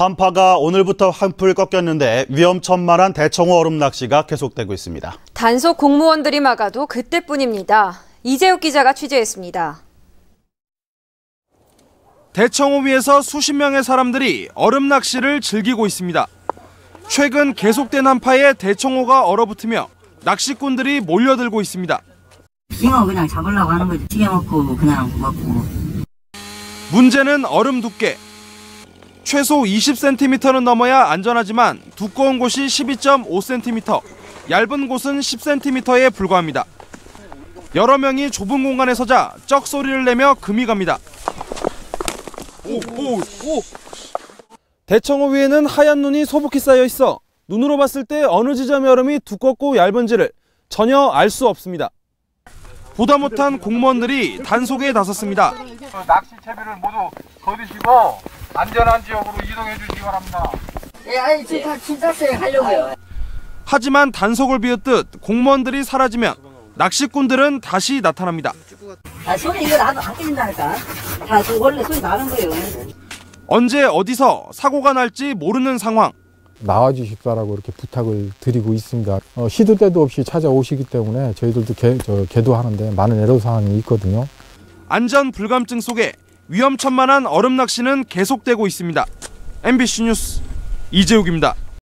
한파가 오늘부터 한풀 꺾였는데 위험천만한 대청호 얼음 낚시가 계속되고 있습니다. 단속 공무원들이 막아도 그때뿐입니다. 이재욱 기자가 취재했습니다. 대청호 위에서 수십 명의 사람들이 얼음 낚시를 즐기고 있습니다. 최근 계속된 한파에 대청호가 얼어붙으며 낚시꾼들이 몰려들고 있습니다. 잉어 그냥 잡으려고 하는 거지. 튀겨 먹고 그냥 먹고. 문제는 얼음 두께. 최소 20cm는 넘어야 안전하지만 두꺼운 곳이 12.5cm, 얇은 곳은 10cm에 불과합니다. 여러 명이 좁은 공간에 서자 쩍 소리를 내며 금이 갑니다. 오, 오, 오. 대청호 위에는 하얀 눈이 소복히 쌓여 있어 눈으로 봤을 때 어느 지점의 얼음이 두껍고 얇은지를 전혀 알 수 없습니다. 보다 못한 공무원들이 단속에 나섰습니다. 낚시 채비를 모두 거두시고 안전한 지역으로 이동해 주시기 바랍니다. 예, 아니 진짜 진짜 쎄 하려고요. 하지만 단속을 비웃듯 공무원들이 사라지면 낚시꾼들은 다시 나타납니다. 아 소리 이거 나도 안 들린다니까. 다그 원래 소리 나는 거예요. 언제 어디서 사고가 날지 모르는 상황. 나와주십사라고 이렇게 부탁을 드리고 있습니다. 어, 시도 때도 없이 찾아오시기 때문에 저희들도 개, 저, 계도하는데 많은 애로사항이 있거든요. 안전 불감증 속에 위험천만한 얼음 낚시는 계속되고 있습니다. MBC 뉴스 이재욱입니다.